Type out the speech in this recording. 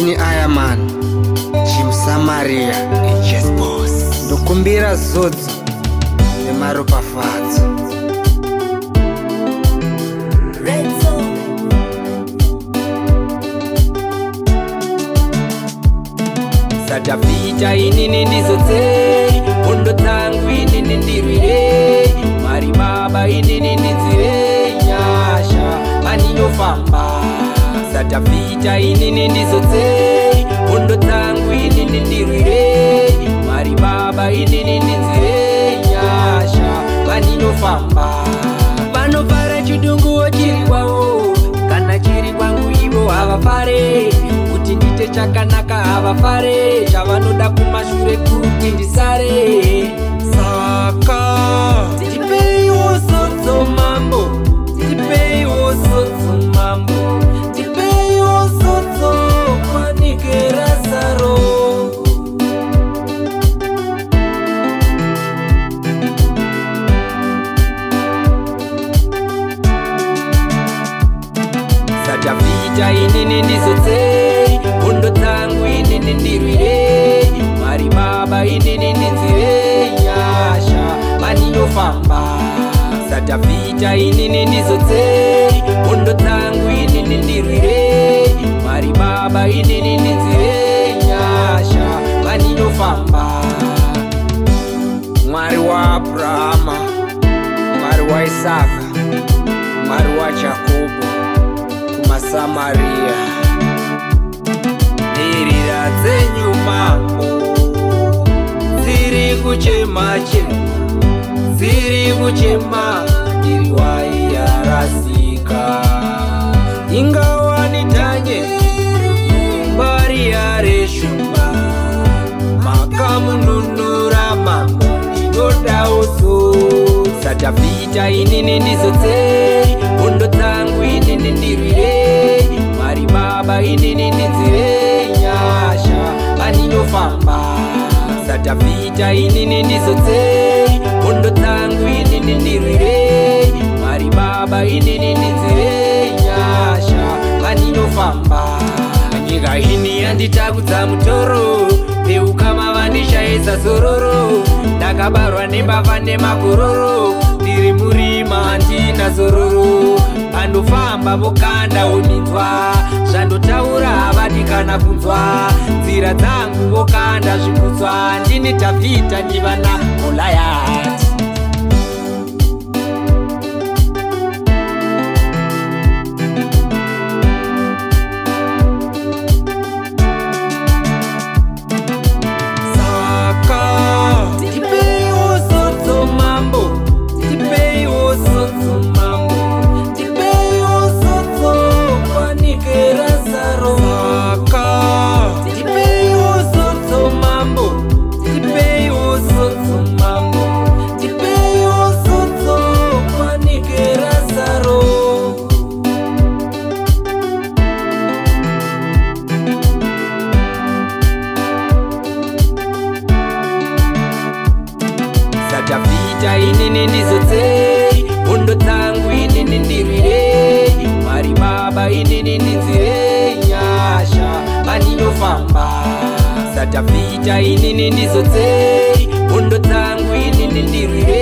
tini aya man chimusamariya nejesbos ndokumbira zodzo nemaropafadzo sadhavhita inini ndizodzei mundo dzangu inini ndirwirei mari baba inini ndidzirei nyasha maniyofamba ndisatafita inini ndizodzei hondo dzangu inini ndirwirei mari baba inini ndinzirei nyasha vandinofamba vanofara chidunguwo chiri kwavo kana chiri kwangu ivo havafare kuti ndite chakanaka havafare chavanoda kumashure kuti ndisare saka ndadhavhita inini ndizotsei hundo dzangu inini ndirwirei mwari baba inini ndinzirei yasha maninofamba sadhavhita inini ndizotsei hundo dzangu inini ndirwirei mwari baba inini ndinzirei yasha maninofamba mwari waabrahama mwari waisaka samariya nirira dzenyu mambo dziri kuchema chema dziri kuchema iriwaiya rasika ingawani tanye mbariya reshuma makamununura mambo ndinodawo so satafita inini ndizo dzeri undo inini ndinzire nyasha vandinofamba satapita inini ndizodzei kundo dzangu inini ndirwirei mwari baba inini ndinzire nyasha vandinofamba nyika ini yanditakudza mutoro neukama vandishayisa zororo ndakabarwa nembavha nemakororo ndiri murima handina zororo vanofamba vokanda uninzwa zvandotaura havadi kana kunzwa nzira dzangu vokanda zvikunzwa ndini tavhita ndivana mulayati ndichapita inini ndizodzei bundo dzangu inini ndirirei mwari baba inini ndinzirei nyasha maninyofamba sadhapita inini ndizodzei bundo dzangu inini ndirirei